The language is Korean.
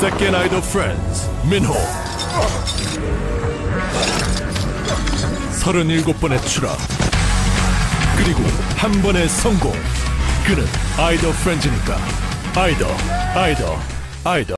Second Idol Friends 민호 37번의 추락. 그리고 한 번의 성공. 그는 아이더 프렌즈니까. 아이더, 아이더, 아이더.